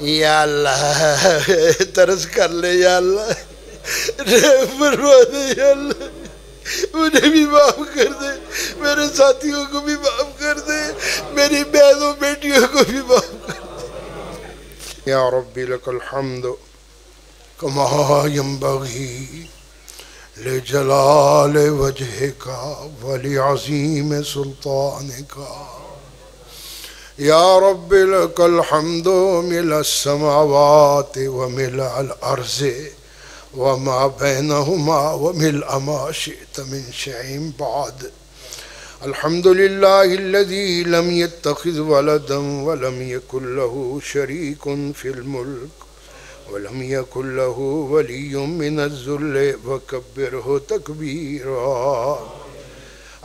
یا اللہ ترس کر لے یا اللہ۔ فرما دے یا اللہ۔ مجھے بھی معاف کر دے۔ میرے ساتھیوں کو بھی معاف کر دے۔ میری بہنوں بیٹیوں کو بھی معاف کر دے۔ یا ربی لک الحمد کما ينبغي لجلال وجهك ولعظيم سلطانك يا رب لك الحمد ملء السماوات وملء الأرض وما بينهما وملء ما شئت من شيء بعد. الحمد لله الذي لم يتخذ ولدا ولم يكن له شريك في الملك ولم يكن له ولي من الذل، وكبره تكبيرا.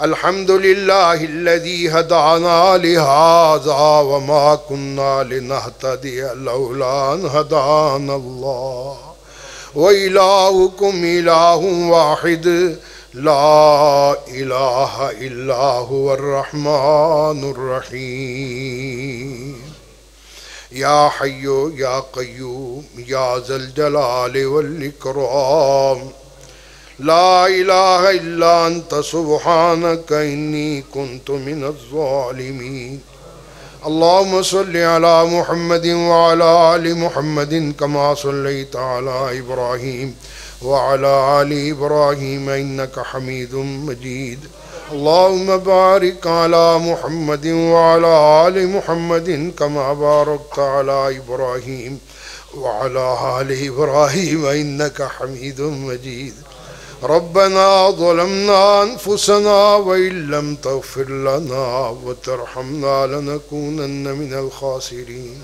الحمد لله الذي هدانا لهذا وما كنا لنهتدي لولا أن هدانا الله وإلهكم إله واحد لا إله إلا هو الرحمن الرحيم يا حي يا قيوم يا ذا الجلال والإكرام لا إله إلا أنت، سبحانك إني كنت من الظالمين. اللهم صل على محمد وعلى آل محمد كما صليت على إبراهيم وعلى آل إبراهيم إنك حميد مجيد. اللهم بارك على محمد وعلى آل محمد كما باركت على إبراهيم وعلى آل إبراهيم إنك حميد مجيد. ربنا ظلمنا أنفسنا وإن لم تغفر لنا وترحمنا لنكونن من الخاسرين.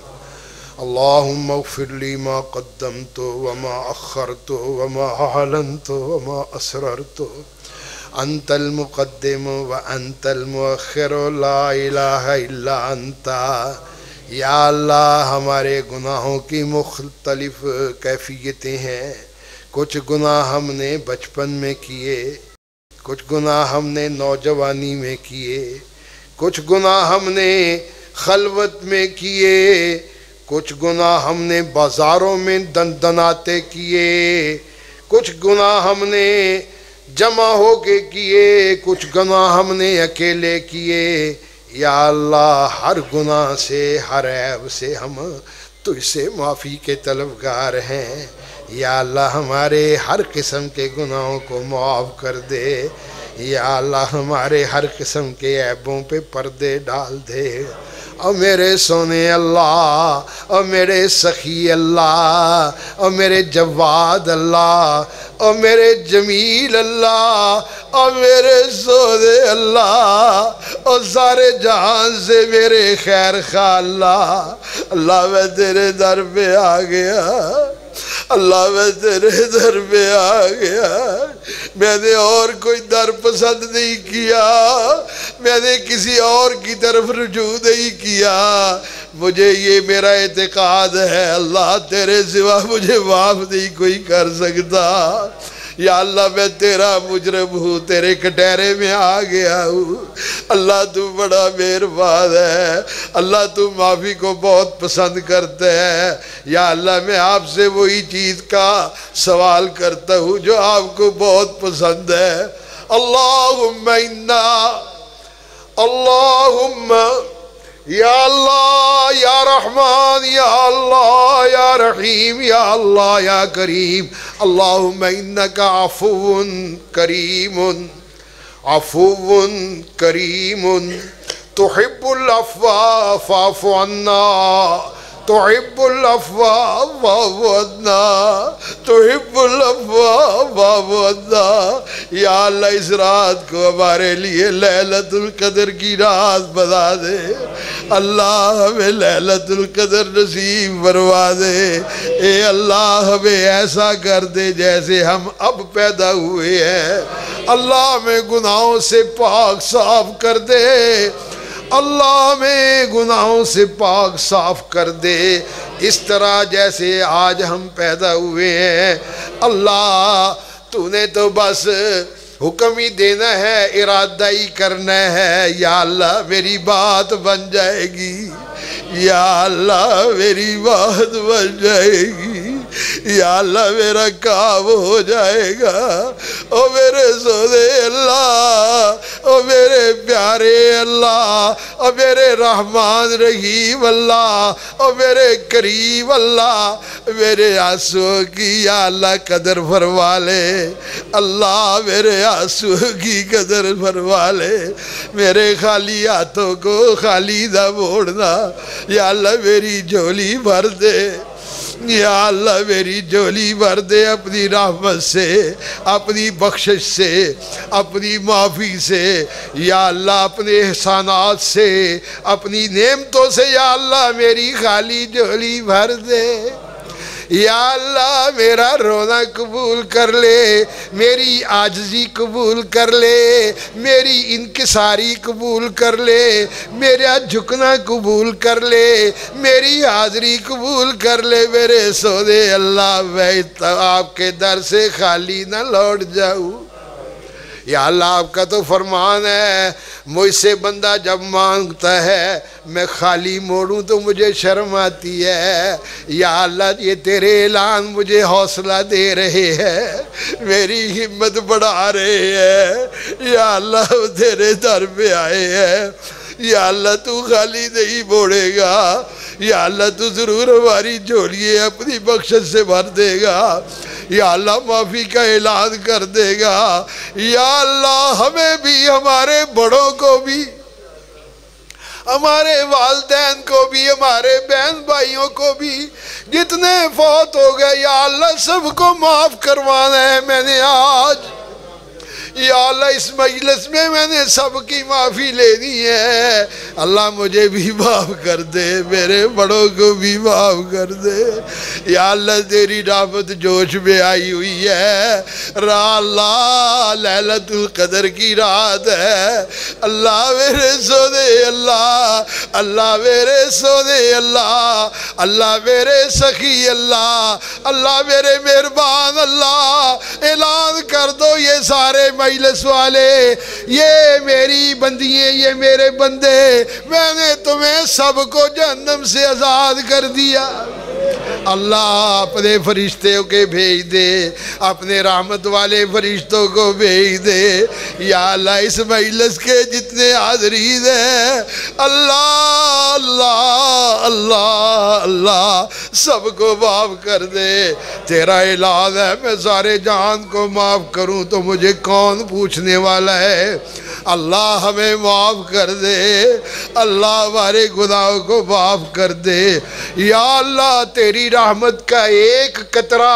اللهم اغفر لي ما قدمت وما أخرت وما أعلنت وما أسررت. أنت المقدم وأنت المؤخر، لا إله إلا أنت. یا اللہ ہمارے گناہوں کی مختلف کیفیتیں ہیں۔ کچھ گناہ ہم نے بچپن میں کیے، کچھ گناہ ہم نے نوجوانی میں کیے، کچھ گناہ ہم نے خلوت میں کیے، کچھ گناہ ہم نے بازاروں میں دن دناتے کیے، کچھ گناہ ہم نے جمع ہو کے کیے، کچھ گناہ ہم نے اکیلے کیے۔ یا اللہ، ہر گناہ سے، ہر عیب سے ہم تجھ سے معافی کے طلبگار ہیں۔ یا اللہ ہمارے ہر قسم کے گناہوں کو معاف کر دے۔ یا اللہ ہمارے ہر قسم کے عیبوں پہ پردے ڈال دے۔ اور میرے سونے اللہ اور میرے سخی اللہ اور میرے جواد اللہ اور میرے جمیل اللہ اور میرے سودے اللہ اور سارے جہان سے میرے خیر خواہ اللہ۔ اللہ میں تیرے در پہ آ گیا۔ اللہ میں تیرے در میں آ گیا۔ میں نے اور کوئی در پسند نہیں کیا۔ میں نے کسی اور کی طرف رجوع نہیں کیا۔ مجھے یہ میرا اعتقاد ہے، اللہ تیرے سوا مجھے معاف نہیں کوئی کر سکتا۔ یا اللہ میں تیرا مجرم ہوں، تیرے کٹیرے میں آ گیا ہوں۔ اللہ تو بڑا مہربان ہے، اللہ تو معافی کو بہت پسند کرتا ہے۔ یا اللہ میں آپ سے وہی چیز کا سوال کرتا ہوں جو آپ کو بہت پسند ہے۔ اللہم انا، اللہم یا اللہ، یا رحمان، یا اللہ، یا رحیم، یا اللہ، یا کریم. اللہم انکا عفو کریم. عفو کریم. تحب العفو فاف عنا. تحب الافوا فاف تحب الافوا فاف یا اللہ، اس رات کو ہمارے لیے لیلت القدر کی رات بتا دے۔ اللہ ہمیں لیلت القدر نصیب فرما دے۔ اے اللہ، ہمیں ایسا کر دے جیسے ہم اب پیدا ہوئے ہیں۔ اللہ ہمیں گناہوں سے پاک صاف کر دے۔ اللہ میں گناہوں سے پاک صاف کر دے۔ اس طرح جیسے آج ہم پیدا ہوئے ہیں، اللہ تو نے تو بس حکم ہی دینا ہے، ارادہ ہی کرنا ہے۔ یا اللہ میری بات بن جائے گی، یا اللہ میری بات بن جائے گی۔ یا اللہ میرا کام ہو جائے گا۔ او میرے سودے اللہ، او میرے پیارے اللہ، او میرے رحمان رحیم اللہ، او میرے کریم اللہ، میرے آنسو کی یا اللہ قدر فرما لے۔ اللہ میرے آنسو کی قدر فرما لے۔ میرے خالی ہاتھوں کو خالی نہ موڑنا۔ یا اللہ میری جھولی بھر دے۔ یا اللہ میری جولی بھر دے اپنی رحمت سے، اپنی بخشش سے، اپنی معافی سے، یا اللہ اپنے احسانات سے، اپنی نعمتوں سے یا اللہ میری خالی جولی بھر دے۔ یا اللہ میرا رونا قبول کر لے، میری آجزی قبول کر لے، میری انکساری قبول کر لے، میرا جھکنا قبول کر لے، میری حاضری قبول کر لے۔ میرے سودے اللہ، میں آپ کے در سے خالی نہ لوٹ جاؤں۔ یا اللہ، آپ کا تو فرمان ہے مجھ سے بندہ جب مانگتا ہے، میں خالی موڑوں تو مجھے شرم آتی ہے۔ یا اللہ، یہ تیرے اعلان مجھے حوصلہ دے رہے ہیں۔ میری ہمت بڑھا رہے ہیں۔ یا اللہ تیرے در پہ آئے ہیں۔ یا اللہ، تو خالی نہیں موڑے گا۔ یا اللہ، تو ضرور ہماری جھولیے اپنی بخشت سے بھر دے گا۔ یا اللہ معافی کا اعلان کر دے گا۔ یا اللہ ہمیں بھی، ہمارے بڑوں کو بھی، ہمارے والدین کو بھی، ہمارے بہن بھائیوں کو بھی جتنے فوت ہو گئے، یا اللہ سب کو معاف کروانا ہے۔ میں نے آج یا اللہ، اس مجلس میں میں نے سب کی معافی لینی ہے۔ اللہ مجھے بھی معاف کر دے، میرے بڑوں کو بھی معاف کر دے۔ یا اللہ، تیری رحمت جوش میں آئی ہوئی ہے۔ را اللہ لیلت القدر کی رات ہے۔ اللہ میرے سودے اللہ اللہ میرے سودے اللہ اللہ میرے سخی، اللہ اللہ میرے مہربان، اللہ، اعلان کر دو یہ سارے مجلس والے یہ میری بندیاں یہ میرے بندے، میں نے تمہیں سب کو جہنم سے آزاد کر دیا۔ اللہ اپنے فرشتوں کے بھیج دے، اپنے رحمت والے فرشتوں کو بھیج دے۔ یا اللہ، اس مجلس کے جتنے حاضرین ہیں، اللہ اللہ اللہ اللہ سب کو معاف کر دے۔ تیرا اعلان ہے، میں سارے جان کو معاف کروں، تو مجھے کون پوچھنے والا ہے؟ اللہ ہمیں معاف کر دے، اللہ ہمارے گناہوں کو معاف کر دے۔ یا اللہ، تیری رحمت کا ایک قطرہ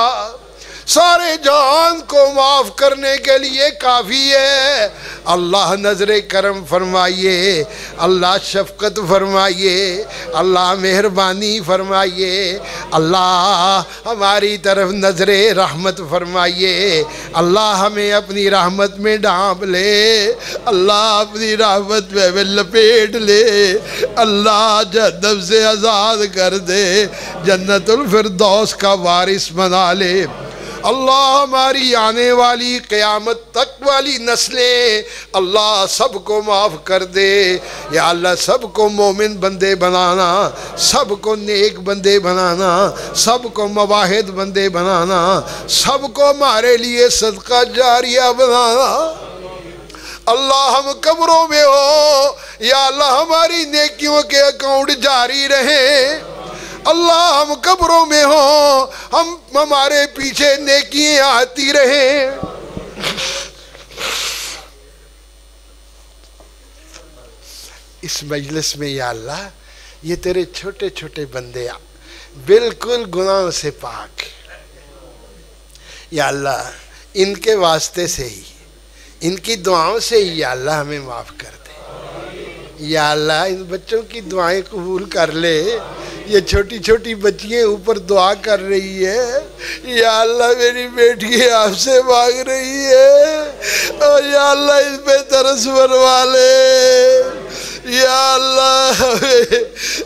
سارے جان کو معاف کرنے کے لیے کافی ہے۔ اللہ نظر کرم فرمائیے، اللہ شفقت فرمائیے، اللہ مہربانی فرمائیے، اللہ ہماری طرف نظر رحمت فرمائیے۔ اللہ ہمیں اپنی رحمت میں ڈانپ لے، اللہ اپنی رحمت میں لپیٹ لے۔ اللہ جہنم سے آزاد کر دے، جنت الفردوس کا وارث بنا لے۔ اللہ ہماری آنے والی قیامت تک والی نسلیں، اللہ سب کو معاف کر دے۔ یا اللہ سب کو مومن بندے بنانا، سب کو نیک بندے بنانا، سب کو مواحد بندے بنانا، سب کو ہمارے لیے صدقہ جاریہ بنانا۔ اللہ ہم قبروں میں ہو، یا اللہ ہماری نیکیوں کے اکاؤنٹ جاری رہیں۔ اللہ ہم قبروں میں ہوں ہم ہمارے پیچھے نیکیاں آتی رہیں۔ اس مجلس میں یا اللہ، یہ تیرے چھوٹے چھوٹے بندے بالکل گناہوں سے پاک۔ یا اللہ، ان کے واسطے سے ہی، ان کی دعاؤں سے ہی یا اللہ ہمیں معاف کر دے۔ یا اللہ، ان بچوں کی دعائیں قبول کر لے۔ یہ چھوٹی چھوٹی بچیاں اوپر دعا کر رہی ہے۔ یا اللہ میری بیٹی آپ سے مانگ رہی ہے۔ اور یا اللہ اس پہ ترس بنوا لے۔ یا اللہ،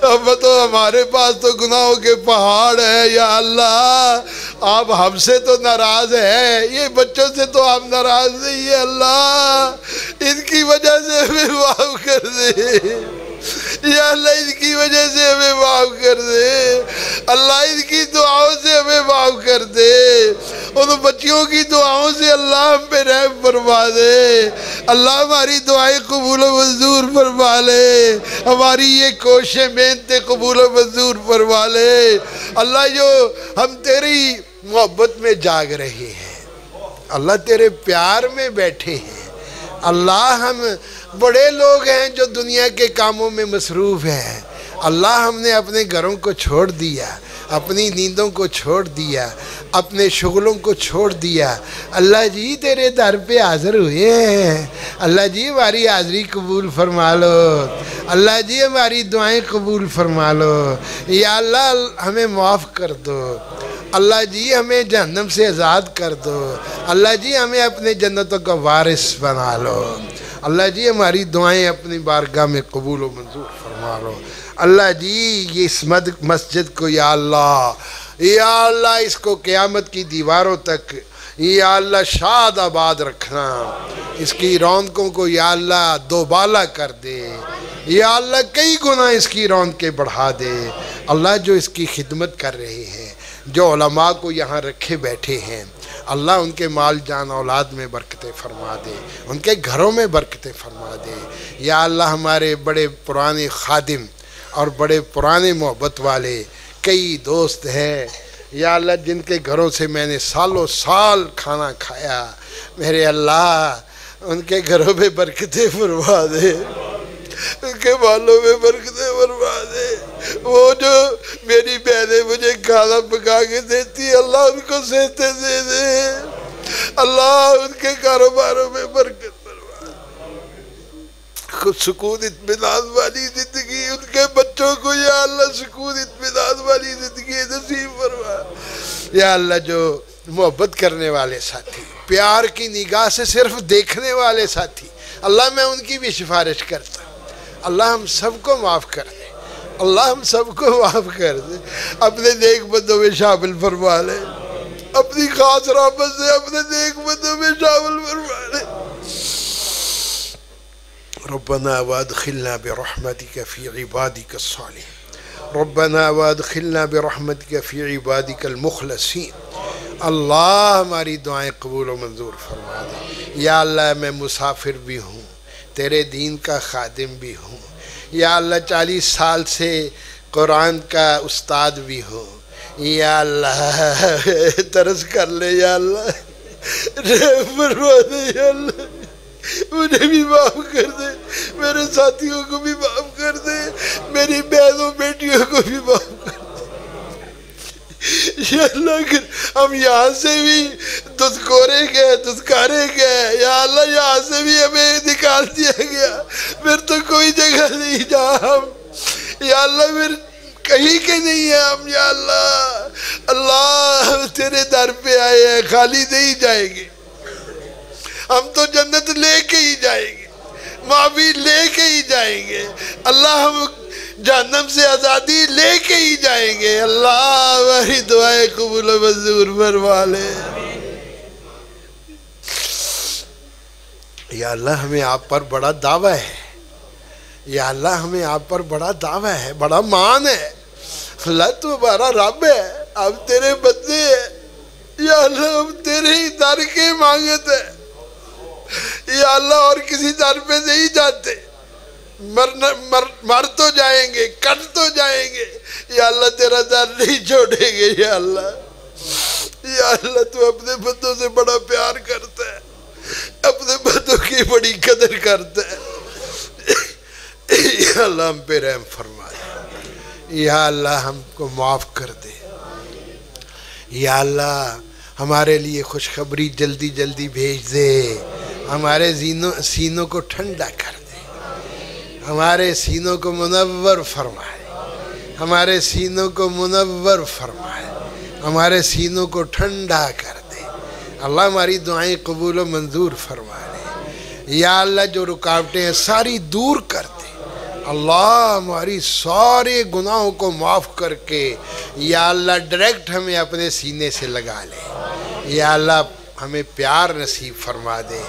اب تو ہمارے پاس تو گناہوں کے پہاڑ ہے یا اللہ، آپ ہم سے تو ناراض ہے یہ بچوں سے تو آپ ناراض نہیں ہے اللہ۔ ان کی وجہ سے ہمیں معاف کر دے۔ یا اللہ، ان کی وجہ سے ہمیں معاف کر دے۔ اللہ ان کی دعاؤں سے ہمیں معاف کر دے۔ ان بچیوں کی دعاؤں سے اللہ ہم پہ رحم فرما دے۔ اللہ ہماری دعائیں قبول و منظور فرما لے۔ ہماری یہ کوششیں محنتیں قبول و منظور فرما لے۔ اللہ جو ہم تیری محبت میں جاگ رہے ہیں، اللہ تیرے پیار میں بیٹھے ہیں۔ اللہ ہم بڑے لوگ ہیں جو دنیا کے کاموں میں مصروف ہیں۔ اللہ ہم نے اپنے گھروں کو چھوڑ دیا، اپنی نیندوں کو چھوڑ دیا، اپنے شغلوں کو چھوڑ دیا۔ اللہ جی تیرے در پہ حاضر ہوئے ہیں۔ اللہ جی ہماری حاضری قبول فرما لو۔ اللہ جی ہماری دعائیں قبول فرما لو۔ یا اللہ، ہمیں معاف کر دو۔ اللہ جی ہمیں جہنم سے آزاد کر دو۔ اللہ جی ہمیں اپنے جنتوں کا وارث بنا لو۔ اللہ جی ہماری دعائیں اپنی بارگاہ میں قبول و منظور فرما لو۔ اللہ جی یہ اس مسجد کو، یا اللہ یا اللہ اس کو قیامت کی دیواروں تک، یا اللہ شاد آباد رکھنا، اس کی رونقوں کو یا اللہ دوبالا کر دے، یا اللہ کئی گنا اس کی رونقیں بڑھا دے۔ اللہ جو اس کی خدمت کر رہے ہیں، جو علماء کو یہاں رکھے بیٹھے ہیں، اللہ ان کے مال جان اولاد میں برکتیں فرما دے، ان کے گھروں میں برکتیں فرما دے۔ یا اللہ ہمارے بڑے پرانے خادم اور بڑے پرانے محبت والے کئی دوست ہیں۔ یا اللہ، جن کے گھروں سے میں نے سالوں سال کھانا کھایا، میرے اللہ، ان کے گھروں میں برکتیں فرما دے۔ ان کے بالوں میں برکتیں فرما دے۔ وہ جو میری بہنیں مجھے کھانا پکا کے دیتی، اللہ ان کو سہتے دے دے۔ اللہ ان کے کاروباروں میں برکت سکون اطمینان والی زندگی، ان کے بچوں کو یا اللہ سکون اطمینان والی زندگی نصیب فرما۔ یا اللہ جو محبت کرنے والے ساتھی، پیار کی نگاہ سے صرف دیکھنے والے ساتھی، اللہ میں ان کی بھی سفارش کرتا۔ اللہ ہم سب کو معاف کر دے۔ اللہ ہم سب کو معاف کر دے۔ اپنے نیک بندوں میں شامل فرما لے۔ اپنی خاص رحمت سے اپنے نیک بندوں میں شامل فرما لے۔ ربنا وادخلنا برحمتك في عبادك الصالحين. ربنا وادخلنا برحمتك في عبادك المخلصين. اللہ ہماری دعائیں قبول و منظور فرما دے۔ یا اللہ میں مسافر بھی ہوں، تیرے دین کا خادم بھی ہوں۔ یا اللہ چالیس سال سے قرآن کا استاد بھی ہو یا اللہ ترس کر لے یا اللہ۔ فرما دے یا اللہ مجھے بھی معاف کر دے، میرے ساتھیوں کو بھی معاف کر دے، میری بہنوں، بیٹیوں کو بھی معاف کر دے۔ یا اللہ ہم یہاں سے بھی دھتکورے گئے دھتکارے گئے، یا اللہ، یہاں سے بھی ہمیں نکال دیا گیا، پھر تو کوئی جگہ نہیں جا ہم، یا اللہ، پھر کہیں کے نہیں ہیں ہم، یا اللہ اللہ تیرے در پہ آئے ہیں، خالی نہیں جائیں گے۔ ہم تو جنت لے کے ہی جائیں گے، معافی لے کے ہی جائیں گے۔ اللہ ہم جہنم سے آزادی لے کے ہی جائیں گے۔ اللہ ہماری دعائیں قبول و فرما لے۔ یا اللہ ہمیں آپ پر بڑا دعویٰ ہے۔ یا اللہ ہمیں آپ پر بڑا دعویٰ ہے، بڑا مان ہے۔ اللہ تو ہمارا رب ہے، ہم تیرے بندے ہیں۔ یا اللہ ہم تیرے ہی در کے مانگت ہیں۔ یا اللہ اور کسی در پہ نہیں جاتے۔ مر تو جائیں گے، کٹ تو جائیں گے۔ یا اللہ تیرا در نہیں چھوڑیں گے، یا اللہ۔ یا اللہ تو اپنے بندوں سے بڑا پیار کرتا ہے۔ اپنے بندوں کی بڑی قدر کرتا ہے۔ یا اللہ ہم پہ رحم فرما دے۔ یا اللہ ہم کو معاف کر دے۔ یا اللہ ہمارے لیے خوشخبری جلدی جلدی بھیج دے۔ ہمارے سینوں کو ٹھنڈا کر دے۔ ہمارے سینوں کو منور فرمائے۔ ہمارے سینوں کو منور فرمائے۔ ہمارے سینوں کو ٹھنڈا کر دے۔ اللہ ہماری دعائیں قبول و منظور فرما دے۔ یا اللہ جو رکاوٹیں ہیں ساری دور کر دے۔ اللہ ہماری سارے گناہوں کو معاف کر کے یا اللہ ڈائریکٹ ہمیں اپنے سینے سے لگا لے۔ یا اللہ ہمیں پیار نصیب فرما دے۔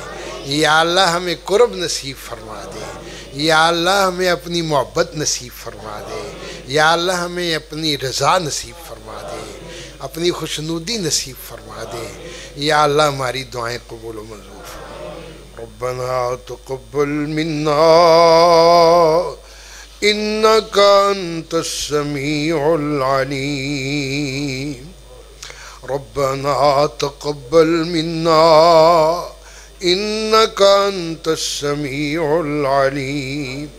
یا اللہ ہمیں قرب نصیب فرما دے، یا اللہ ہمیں اپنی محبت نصیب فرما دے، یا اللہ ہمیں اپنی رضا نصیب فرما دے، اپنی خوشنودی نصیب فرما دے۔ یا اللہ ہماری دعائیں قبول و منظور ربنا تقبل منا انك انت السميع العليم ربنا تقبل منا۔ إنك أنت السميع العليم.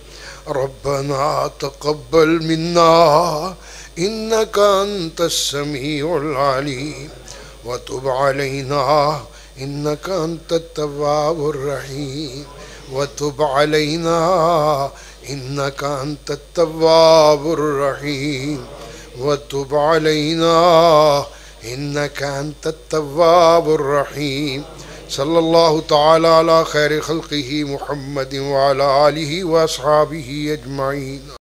ربنا تقبل منا. إنك أنت السميع العليم. وتب علينا. إنك أنت التواب الرحيم. وتب علينا. إنك أنت التواب الرحيم. وتب علينا. إنك أنت التواب الرحيم. صلى الله تعالى على خير خلقه محمد وعلى آله وأصحابه أجمعين.